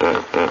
Mm-hmm.